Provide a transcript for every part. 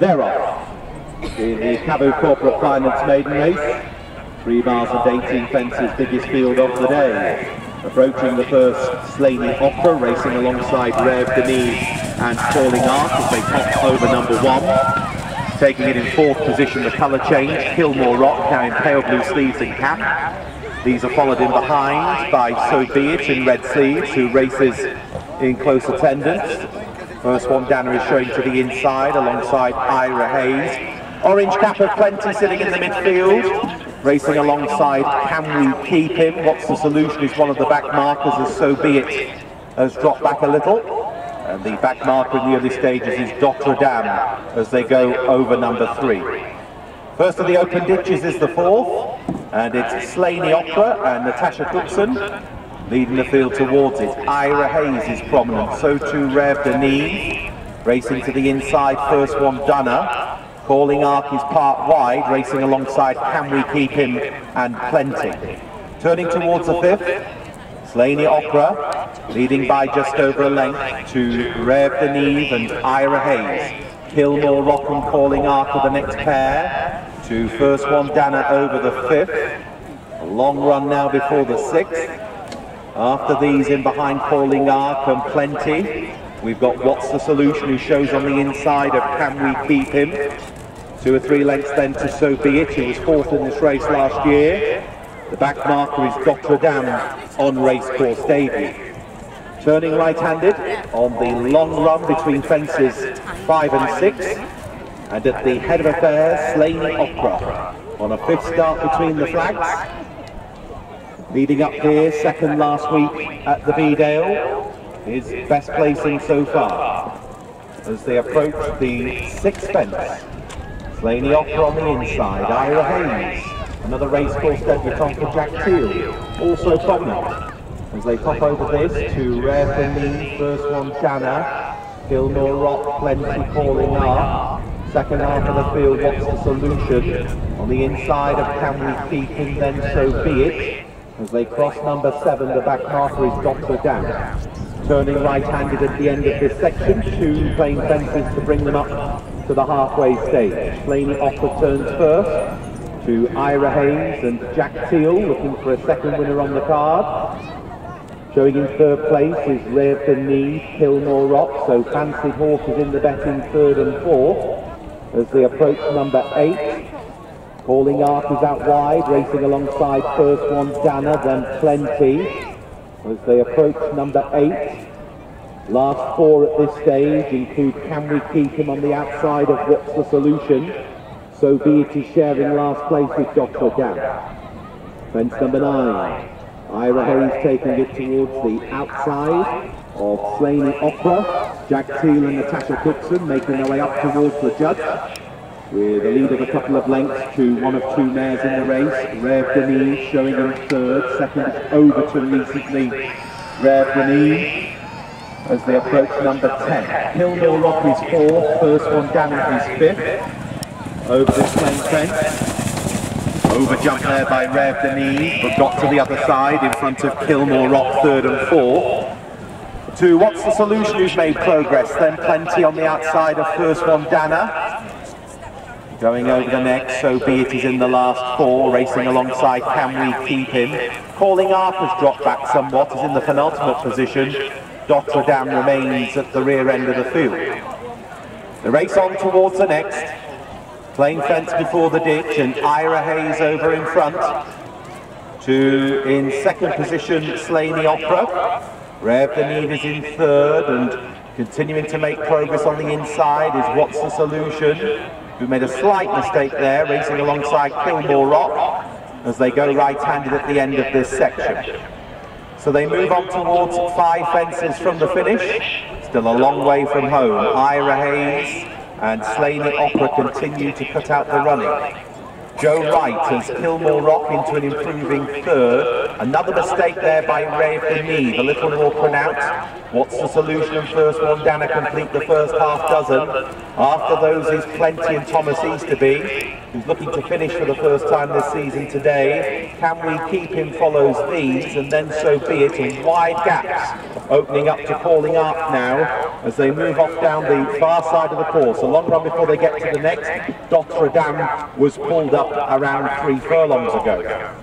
They're off in the Cabo Corporate Finance Maiden Race. Three miles and 18 fences, biggest field of the day. Approaching the first Slaney Opera, racing alongside Rev Denis and Falling Arc as they pop over number one. Taking it in fourth position, the colour change, Kilmore Rock now in pale blue sleeves and cap. These are followed in behind by So Be It in red sleeves, who races in close attendance. First one, Dana is showing to the inside alongside Ira Hayes. Orange cap of plenty sitting in the midfield. Racing alongside Can We Keep Him? What's the solution is one of the back markers as So Be It has dropped back a little. And the back marker in the early stages is Notre Dame as they go over number three. First of the open ditches is the fourth, and it's Slaney Opera and Natasha Cookson leading the field towards it. Ira Hayes is prominent, so too Rev Denis, racing to the inside, first one Dunner. Calling Arc is part wide, racing alongside Can We Keep Him and Plenty. Turning towards the fifth, Slaney Opera, leading by just over a length to Rev Denis and Ira Hayes. Kilmore Rock and Calling Arc are the next pair, to first one Dana over the fifth. A long run now before the sixth. After these in behind falling Arc and Plenty, we've got What's the Solution who shows on the inside of Can We Keep Him? Two or three lengths then to So Be It, who was fourth in this race last year. The back marker is Notre Dame on racecourse debut. Turning right-handed on the long run between fences five and six. And at the head of affairs, Slaney Opera on a fifth start between the flags. Leading up here, second last week at the Bedale, his best placing so far. As they approach the sixth fence, Slaney Opera on the inside, Ira Hayes, another racecourse debutant for Jack Teal, also prominent. As they pop over this to Rev Denis, first one Dana, Kilmore Rock, Plenty calling up. Second half of the field, what's the solution? On the inside of Can We Keep Him, then so be it. As they cross number seven, the back marker is Notre Dame. Turning right-handed at the end of this section, two plain fences to bring them up to the halfway stage. Slaney Opera turns first to Ira Hayes and Jack Teal looking for a second winner on the card. Showing in third place is Rev Denis, Kilmore Rock, so fancied horses in the betting third and fourth as they approach number eight. Calling is out wide, racing alongside first one Dana, then Plenty. As they approach number eight. Last four at this stage include Can We Keep Him on the outside of What's the Solution? So be it is sharing last place with Notre Dame. Fence number nine. Ira Hayes taking it towards the outside of Slaney Opera. Jack Teal and Natasha Cookson making their way up towards the judge with a lead of a couple of lengths to one of two mares in the race. Rev Denis showing in third, second is Overton recently. Rev Denis as they approach number 10. Kilmore Rock is fourth, first one Dana is fifth. Over this plain fence. Over jump there by Rev Denis, but got to the other side in front of Kilmore Rock third and fourth. To What's the Solution who's made progress, then plenty on the outside of first one Dana. Going over the next, so be it is in the last four, racing alongside Can We Keep Him. Calling Arc has dropped back somewhat, is in the penultimate position. Notre Dame remains at the rear end of the field. The race on towards the next. Plain fence before the ditch and Ira Hayes over in front. To, in second position, Slaney Opera. Rev Denis is in third and continuing to make progress on the inside is What's the Solution, who made a slight mistake there, racing alongside Kilmore Rock as they go right-handed at the end of this section. So they move on towards five fences from the finish. Still a long way from home. Ira Hayes and Slaney Opera continue to cut out the running. Joe Wright has Kilmore Rock into an improving third. Another mistake there by Ray Neve, a little more pronounced. What's the solution? First one, Dana complete the first half dozen. After those is Plenty and Thomas Easterby, who's looking to finish for the first time this season today. Can we keep him follows these, and then so be it, in wide gaps, opening up to Calling Up now, as they move off down the far side of the course. A long run before they get to the next. Notre Dame was pulled up around three furlongs ago.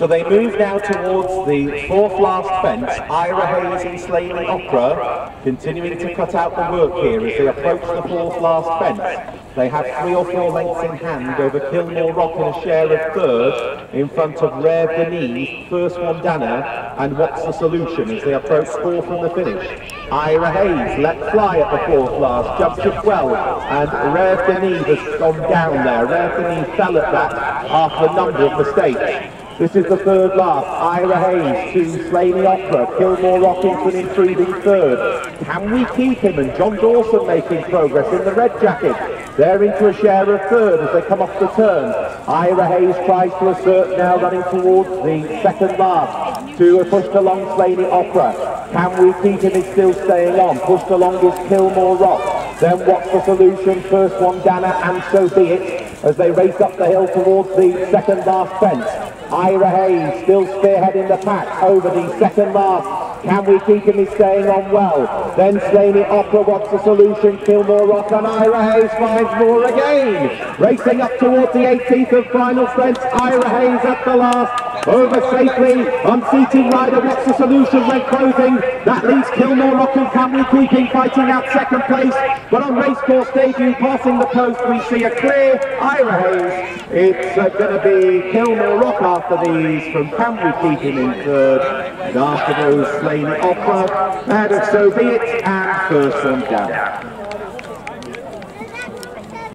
So they move now towards the fourth last fence, Ira Hayes and Slaney Opera, continuing to cut out the work here as they approach the fourth last fence. They have three or four lengths in hand over Kilmore Rock in a share of third, in front of Rare Beneath, First Mondana and What's the Solution as they approach fourth from the finish. Ira Hayes let fly at the fourth last, jumps to 12, and Rare Beneath has gone down there. Rare Beneath fell at that after a number of mistakes. This is the third lap. Ira Hayes to Slaney Opera. Kilmore Rock into an intriguing third. Can we keep him? And John Dawson making progress in the red jacket. They're into a share of third as they come off the turn. Ira Hayes tries to assert now running towards the second lap to a pushed along Slaney Opera. Can we keep him? He's still staying on. Pushed along is Kilmore Rock. Then what's the solution? First one Dana and so be it as they race up the hill towards the second last fence. Ira Hayes still spearheading the pack over the second last. Can we keep him? Staying on well. Then Slaney Opera, what's the solution? Kilmore Rock and Ira Hayes finds more again. Racing up towards the 18th of final strength. Ira Hayes at the last. Over safely, unseating rider, what's the solution Red clothing. That leaves Kilmore Rock and Family keeping fighting out second place. But on racecourse debut, passing the post, we see a clear Ira Hayes. It's uh, going to be Kilmore Rock after these from Camry keeping in third. And after those, Slaney Opera, and so be it, and first one down.